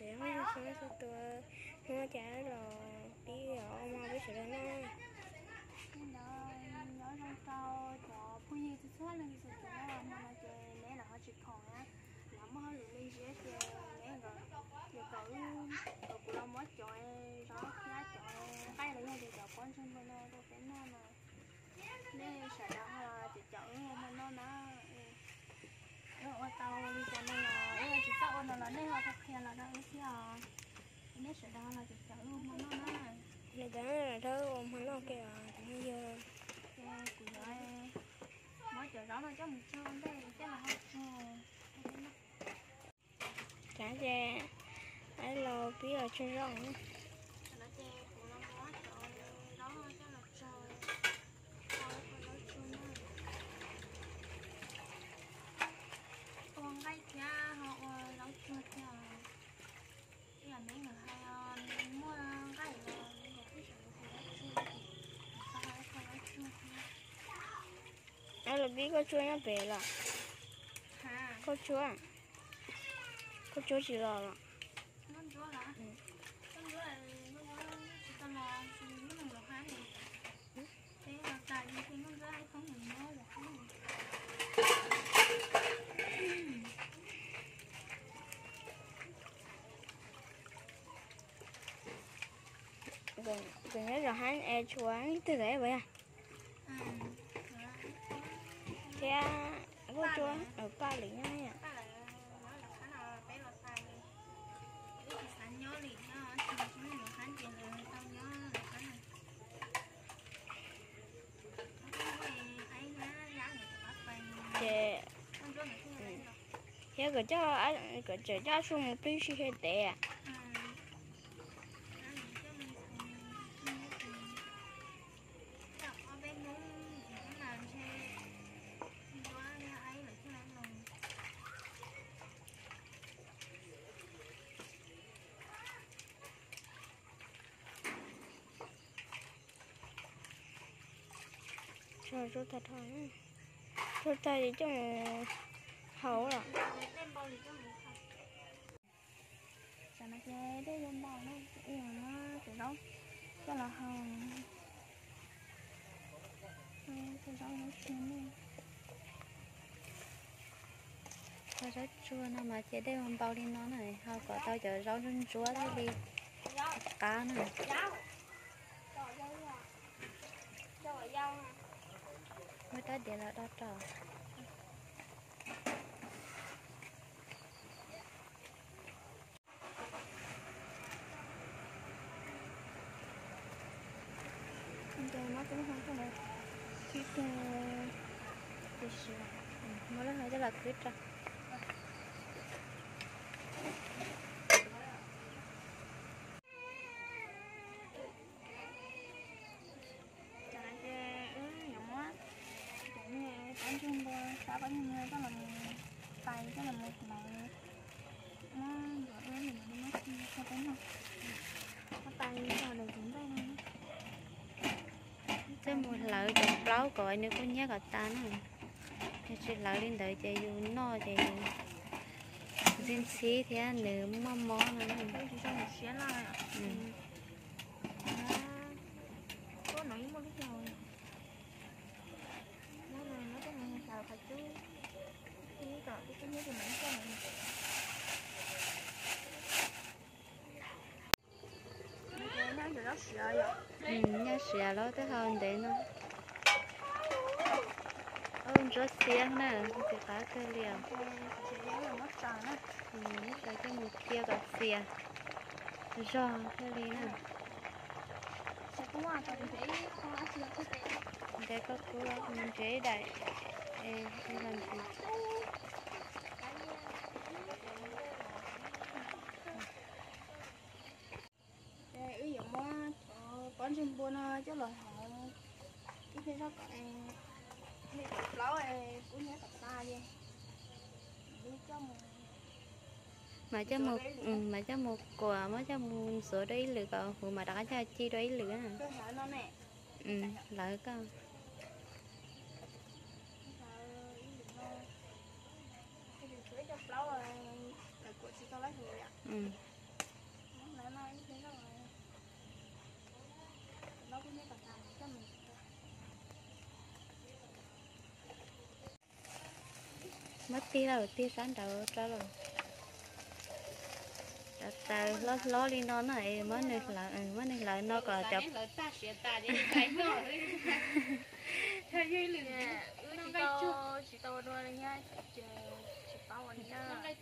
sẽ hóa được sống số tuổi nó trả rồi biết ở mà biết sự đó nó đó nói trong sau cho bây giờ thì số lần thì số mà mà chơi nè là họ chỉ còn á lắm họ lụi lên dưới chơi nè rồi giờ cậu, cậu của nó mới chọi đó giá chọi cái là như giờ con chân bên nó đâu phải nó mà nè sợ đó là chỉ chọn mà nó nó nó ở tàu đi cho nên là nó nó là nè họ thật khéo là đó cái à nè sợ đó là chỉ chọi mà nó nó là đó là thứ ông hắn nó kêu bây giờ của nó mới chờ đó nó cho một cho đây chắc là cho trả ra. Ấy lo biết ở trên rộng nó chè của nó có trời đó chắc là trời con gái kia họ nấu chưa kia bây giờ mấy người hay mua cái là một cái sự của nó chưa sao lại không nói chưa là biết có chúa nó về là có chúa có chúa chỉ lo là nó chúa là nó chúa là chỉ nó là hai này thế là tại vì khi nó chúa hay không mình nói là không gần gần nhất rồi hắn e chúa từ đấy vậy à thế có chúa ở ba lý bắt bên thế cái cho cái cho cho xuống một tí xí hết tệ à rồi rút thật thôi. Rút tay thì cho hậu rồi. Sao nó chơi đấy lên bao nó? Là nó từ đâu cho là hồng từ đâu nó chuyên đi. Tao rất chua nó mà chỉ để mình bao đi nó này. Họ có tao chờ rau run chúa thế đi. Cá này Mới ta để là đó trò. Bây giờ nó cũng không có được Cái Cái gì Mới đó hơi rất là quyết ra Chả cái ừ, giống á Bánh chung Xã bánh như đó là Tay đó là một màu Nó rửa lên mình nó Sao bánh không Nó tay nó là chúng tay nó Chứ một lỡ chồng plau cõi nếu có nhớ cả ta nữa. Thế chỉ lỡ lên đợi chạy dù no chạy dù Riêng xí thì ăn nữ mò mò nữa. Cho lại à Ừ. Đó. Có nói một cái rồi Nó là nó có người xào phải chú Cái cọ cái cái nhớ thì mình cho mình Nó nói rồi đó sợ vậy Xìa lo tới hơn để nó Ôn rất xiên nè, thì cá cơ á. Ừ, cái cái một kia cả xìa Rồi, cái lý nè để có cô mình chế đại em làm gì Đây, ý dụ mà cho buôn chứ là họ cái khi nó còn thì lâu này cũng nhớ tập ta đi. Đi cho một mà cho một ừ, mà cho một quả mà cho một số đấy lửa cậu phụ mà đã cho chi đấy lửa nó nè ừ lợi con cái điều chuối cho lâu rồi là của chị tao lấy rồi ạ ừ đó cũng cho mình mất tí là tí sáng đầu ra rồi ta lo lo đi nó này mới nên là mới nên là nó còn chụp ta sẽ ta để cái nó theo như lửa nó cái chút chỉ tao đôi là nhá chỉ chỉ bao anh nhá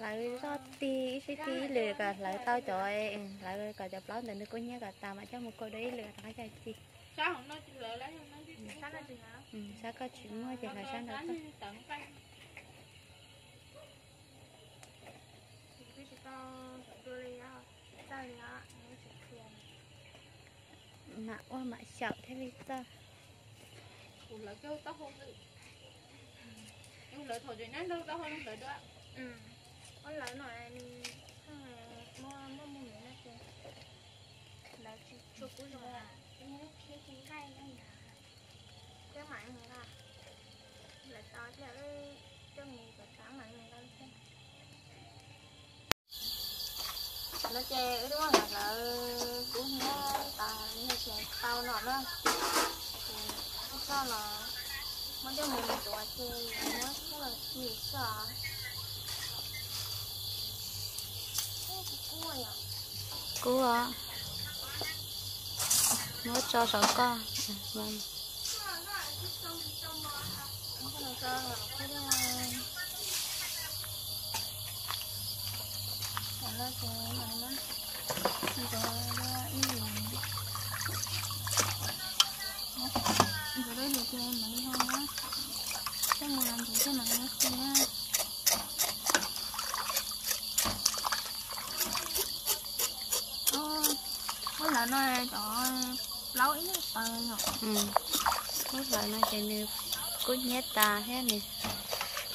lại lo tí xí tí lừa cả lại tao cho em. Lại cả chụp lót nên có nhớ cả ta mà cho một cô đấy lừa thằng cái gì sao không nói lỡ lấy không nói sao là gì hả ừ sao có chuyện mua thì là sáng đầu tận tay. cái chỉ tao đưa đi á tao đi á nó chỉ thường mà ôi mà sợ thế bây giờ Ủa lỡ kêu tao không được. Em lỡ thổi rồi nhá đâu tao không lỡ đó. Ừ con lấy nó thằng này mua mua mua miếng này kìa. Lỡ chỉ chụp cú rồi à cái nhớ khi khi hay anh à cái mãi mình à lỡ tao thì cái cho mình và sáng mãi mình lên xem nó che đúng không là cũng nó ta như chè tao nọ đó. Sao là mà cho mình tuổi thì nó rất là nhiều sợ cua à cú à mới cho sáu con. Ừ, vâng. Hãy subscribe cho kênh Ghiền Mì Gõ Để không bỏ lỡ những video hấp dẫn rồi đây thì cho em mà đi không á cái mùa làm thì cái mặt nó kia ôi có là nó trời lâu ừ. Có vợ nó chạy nè cú nhét ta thế nè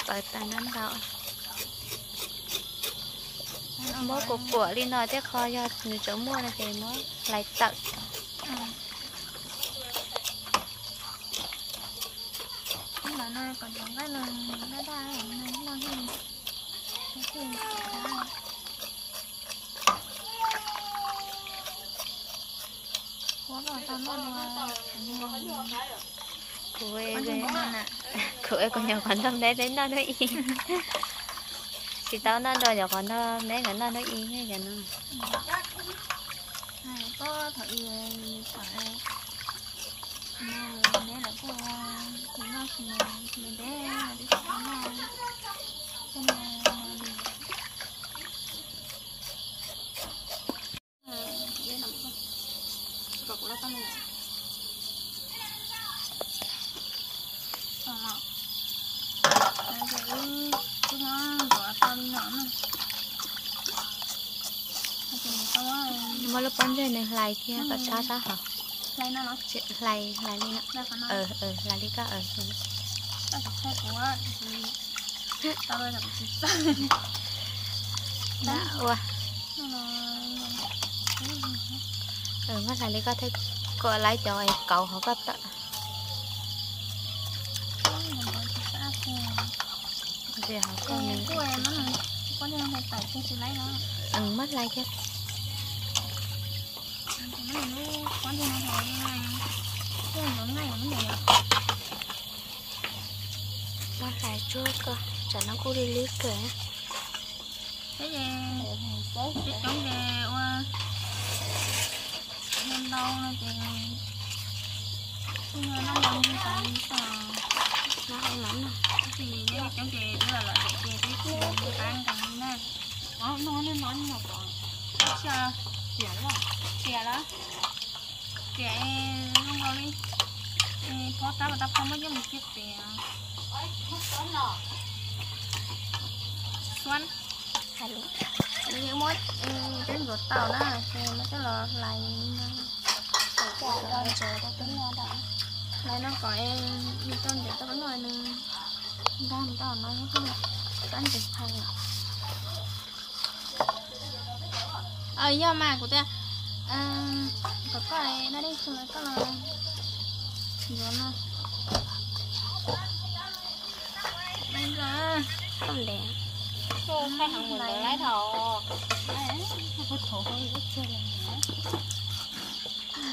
bởi ta nắn đậu mua cục của đi nó chắc kho cho người chỗ mua là thì mới lại tận. Mà nó còn những cái lần nó đa nó nó hình nó đang hình rồi tao nó nó của còn nhỏ còn thâm đấy đến đó nó yên thì tao nó đòi nhỏ còn nó mấy cái nó nó yên hết rồi nó có thử phải mà là có thì nó thì mình để đi học nó cho nên đi để làm không cọc này nó gọi nhỏ này mà lúc bắn rồi này lại kia có cha cha hả lại nó nó Chị- lại lại đi nó ờ ờ lại đi cả ờ ừ. tao sẽ của tao đây là cái. chiếc đã ua nó là ờ lại đi cả thấy có lại cho em cậu họ có tận thì họ có nên của em nó là có nên phải tải trên xe lấy nó ừ mất lại chứ nó nó có nó hỏi cái nó ngay nó này mất lại trước cơ cho nó cũng đi lý kể thế gì cái chống về qua nên đâu nó chỉ nhưng mà nó làm như vậy sao nó không lắm thì nếu chống về tức là loại chè cái chuyện ăn càng nè nó nó nó nó nó còn sao chè đó chè đó chè không đâu đi. Có tao mà tao không có giống một chiếc chè. Xoắn hello. Những mối trên ruột tàu đó thì nó cái lò lại cho chờ có tính nó đó lại nó có em trong để tao vẫn nói nè. Đang tao nói hết cái anh được thay ờ do mà của ta à có cái nó đi xuống cái là rồi nó bây giờ không đẹp Cô khai hàng mình để lái thầu Đấy, không có thổ hơi ít chưa là nhé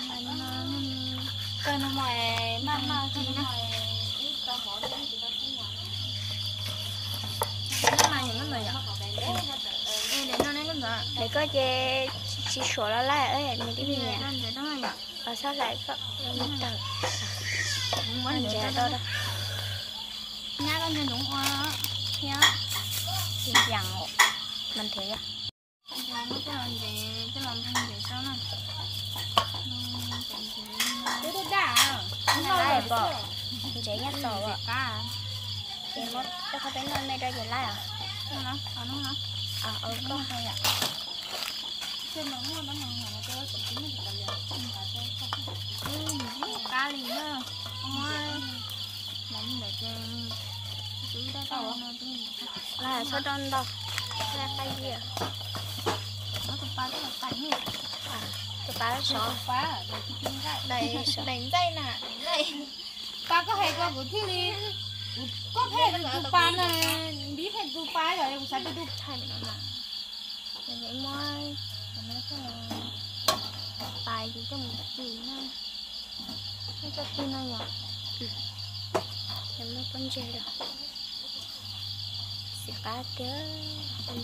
lại nó nó cơ nó mỏi mà mà thì nó nó mà những cái người vậy em để nó lấy cái gì để có che chỉ sổ nó lại ấy mình cái gì để vậy ở sao lại có một tờ muốn để đó đâu đó nhá con nhìn đúng hoa theo thì chẳng mình thấy à nó cái làm gì cái làm gì để sao nó cái đó đã bỏ trẻ nhát sổ à cả mất cho có đến nơi này đây à nó nó nó nó à ừ có hay à trên mua nó nó nó cái chỉ chính cái gì cá lì nữa ôi làm để cho chú đã đâu là sao đơn đâu là cái gì à nó tụt ba rất là tạnh à phá cái chân cái đây đánh dây nè đánh dây. Ba có hay qua của thi đi có thể là tụ ba này. biết hay tụ ba rồi em sao tụ thành nè là những môi nó là bài gì cho mình gì nữa nó cho tin nó nhở em nó con chơi được sẽ cá tớ chơi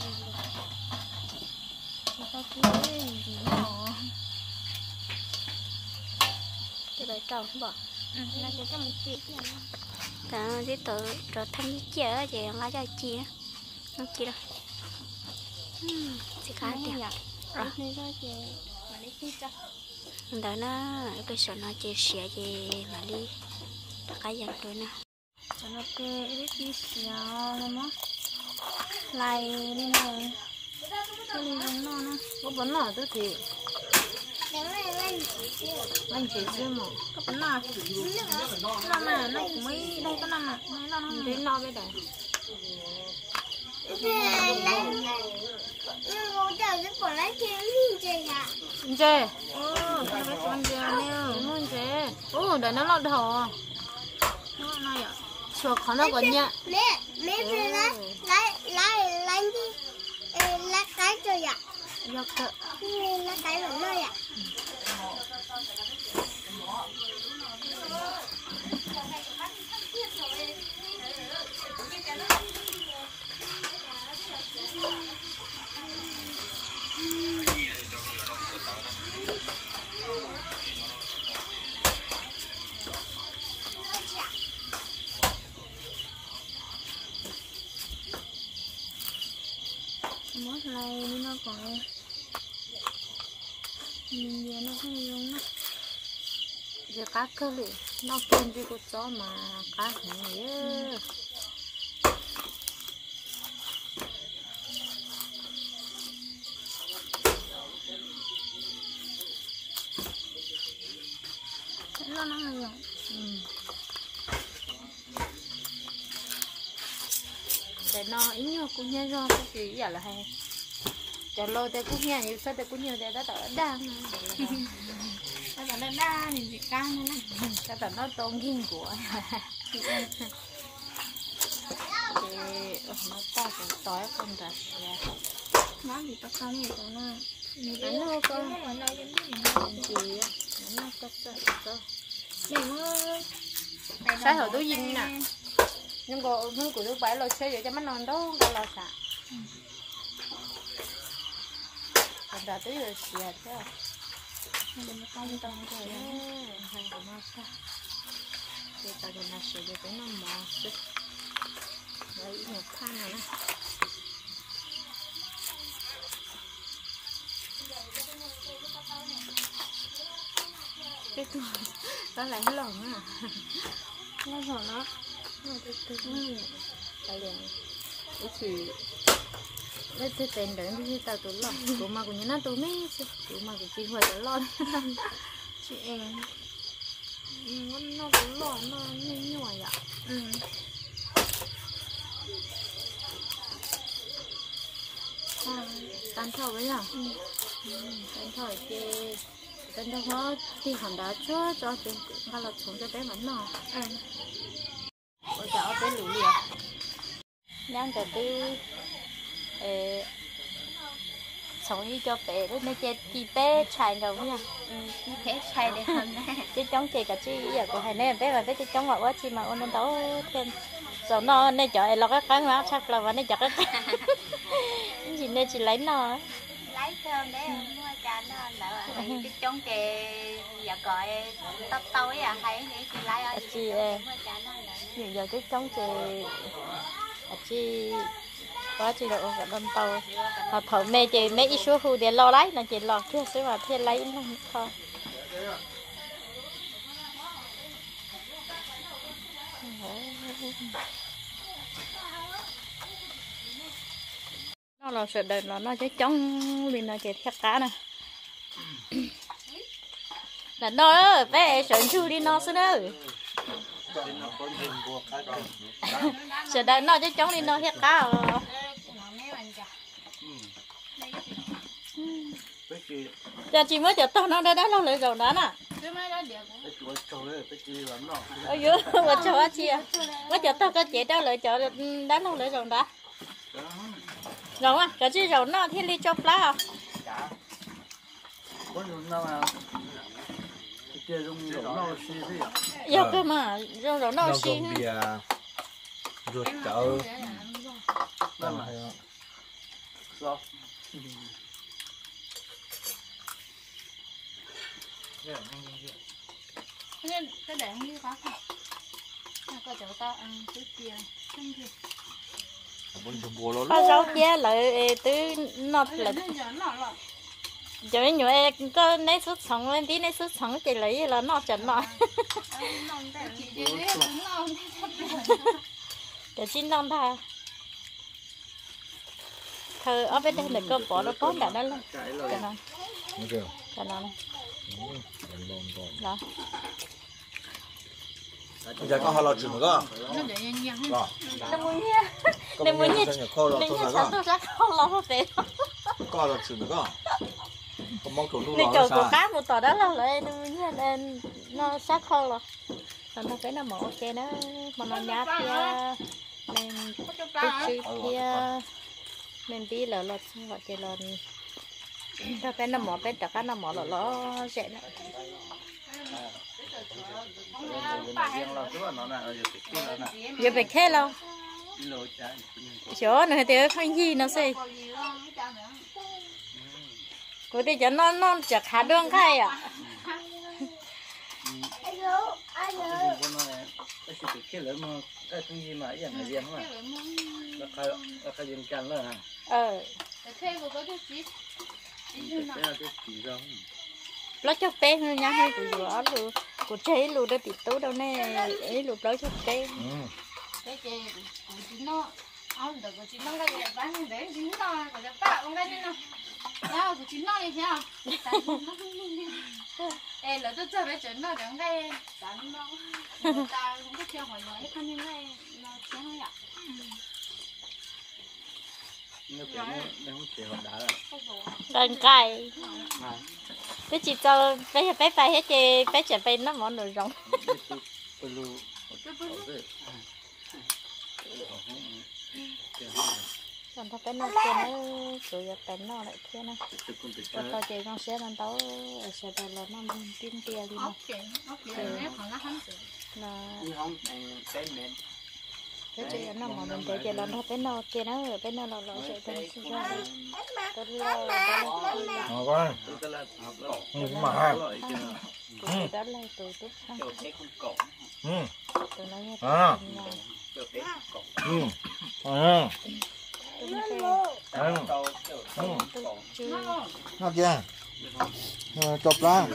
nó có cái gì nó cái bài trâu không bỏ nó sẽ cho mình chị cả cái tự rồi cái chở chị ngã cho chị nó chị đâu rồi chị mà đi khi cho đó nó cái sợ nó chia sẻ gì mà đi. Tất cả dân tôi nè cho nó cái biết đi xèo nó nó lại đi này cái gì nó nó có bánh nào tôi thì anh chỉ chưa mà? Có bánh nào nó mà nó cũng mấy đây có năm à? Mấy nó nó đến no cái đấy dê ừ cái cái con dê nè muốn dê ô để nó lọt thò nó này à? Chuột khó nó còn nhá mẹ mẹ về lấy lấy lấy lấy Ê, lấy cái cho ạ giọt cỡ lấy cái vào nơi ạ mất này đi nó còn nhìn nhìn nó không dùng nó cái cá cơ lì nó quên đi của chó mà cá hình nhớ nó nó không để nó ít nhiều cũng nhớ rồi cái gì giờ là hay cho lâu thì cũng nhớ nhiều sao thì cũng nhiều để đã tạo đang nó đa thì gì ca nữa này cái tạo nó tôn kinh của thì nó to cũng tối không ra nó thì tao không này tao nó mình đánh nó có mà nó giống như gì á nó có có có mình nó Sai hồi túi dinh nè. nhưng mà hương của tôi phải lo xe vậy cho mắt non đó không lo sợ còn đã tới rồi xe chứ mình nó con tao nó rồi hai của nó sao cái nó một nè cái tuổi nó lại lòng à nó rồi nó nó từ từ tại liền cái chị đây tôi tên đấy đi tao tụi lo tụi mà cũng như nó tụi mấy tụi mà cũng chỉ hồi tụi lo chị em nó nó cũng lo nó như như vậy ạ. Ừ. Tan thầu với nhau tan thầu thì tan thầu họ thì hắn đã cho cho tiền hay là xuống cho bé mắm nọ ừ. Ở cháu bé lũ liền đang từ từ sống đi cho bé đó nên chơi thì bé chạy đâu nha nó thế xài để hơn chứ chống chị cả chị giờ của hai nè bé mà bé chứ chống gọi quá chi mà ôn lên tấu thêm. Rồi nó nên chợ là cái cái mà chắc là vẫn nên chợ cái. Gì nên chị lấy nó. Lấy cơm để mua cho nó hay cái chống chè giờ gọi tóc tối à hay nghĩ chị lấy ở chị em nó giờ cái chống chị à chị quá chị là ôn cả đâm tàu. Họ thở mẹ chị mẹ ít số hù để lo lấy là chị lo kia xíu mà thiên lấy nó thôi nó là sợ đời nó nó chỉ chống vì nó chỉ theo cá nè. Là nó đó bé sợ chu đi nó xưa đó. Sợ đời nó chỉ chống đi nó theo cá giờ chị mới chở tao nó đã đã lâu rồi rồi đó nè. Ôi dữ mà chờ chị à. Mới chở tao cái chị đó lại chở đã lâu rồi rồi đó rồi à cái gì rồi nó thiên đi cho lá à? Giờ cơ mà rồi rồi nó nó xí còn bia ruột cỡ cái cái đèn như khó không có chỗ tao ăn thứ kia không kia bốn chục bồ lô có rau kia lại từ nó là giờ mấy nhựa có nấy xuất sống lên tí nấy xuất sống chị lấy là nó chẩn nó để chín non tha thơ ở bên đây là có bỏ nó có đã đó luôn. Cho nó Đúng chưa? Đó giờ có chừng nữa muốn Có Nên muốn lọ nên sao tôi ra không lo đấy Có chừng nữa cơ. Có mong thủ nu nên của cá một tỏ đó là lại nên muốn nên nó sát không rồi còn phải nó mỏ kia. Nó mà nó nhát kia nên cái kia. Nên đi là lọt xong gọi chơi lọt ta phải nó mỏ phải đặt cái nó mỏ lọ lọ dễ nữa. giờ phải khé lâu. chỗ này thì không gì nó xây. cô đi cho nó nó chặt hạt đường khai à Alo, ờ nó cho bé nữa nhá hay của rửa lù của chế lù đó bị tối đâu nè. Ấy lù đó cho bé cái chế của chị nó ông được của chị nó cái gì bán để chị nó của chị ta ông cái gì nó đó, của chị nó đi theo ê là tôi chơi với chuẩn nó đừng cái đánh nó. Người ta cũng có chơi hỏi nói cái nhưng cái nó chơi nó ạ đàn cày cái chị cho bé bé phải hết chị bé trẻ bé nó món đồ rong. Còn thằng bé nó kia nó chủ yếu bé nó lại kia nó và tao chị con sẽ làm tao ở sẽ đó là nó tin tia đi mà còn không được là cái chị nó mà mình thấy là nó bé nó kia nó ở bé nó là nó sẽ tên sinh ra đi tôi đó Ờ, con. Ừ, mà ha. là đó là tụi tốt xong Ừ. tụi nó nghe À. Ừ. À. nó Nó kia. Chụp ra.